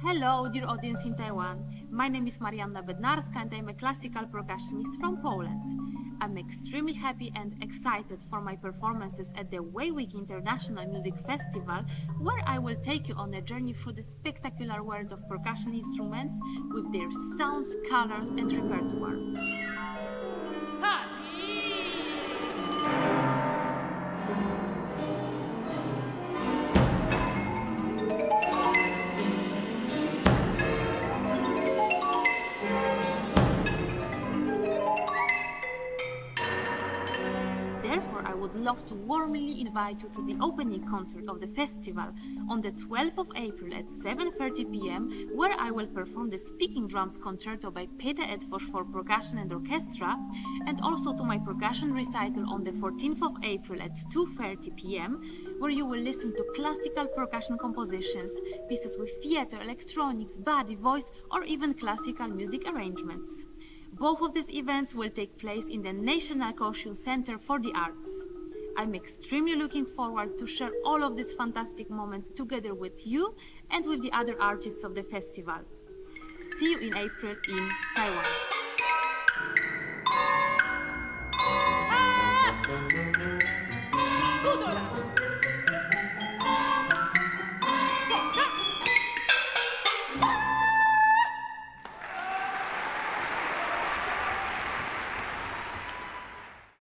Hello, dear audience in Taiwan. My name is Marianna Bednarska and I'm a classical percussionist from Poland. I'm extremely happy and excited for my performances at the Weiwuying International Music Festival, where I will take you on a journey through the spectacular world of percussion instruments with their sounds, colors, and repertoire. Therefore, I would love to warmly invite you to the opening concert of the festival on the 12th of April at 7:30 p.m., where I will perform the Speaking Drums Concerto by Peter Eötvös for percussion and orchestra, and also to my percussion recital on the 14th of April at 2:30 p.m., where you will listen to classical percussion compositions, pieces with theater, electronics, body, voice, or even classical music arrangements. Both of these events will take place in the National Kaohsiung Center for the Arts. I'm extremely looking forward to share all of these fantastic moments together with you and with the other artists of the festival. See you in April in Taiwan.